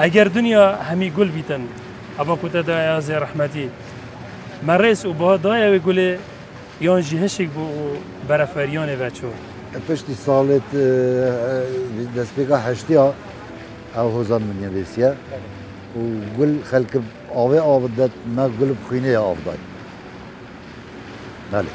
اگر دنیا همی گل بیتن، ابا کتا دا از رحمتی. من رئیس و با دای گل یان جهشک بو برفریان و چو پشتی سالت دست بگا هشتی ها، او هزار منیا دیسیه و گل خلک آوه آبدت ما گل بخینه آبدای بله.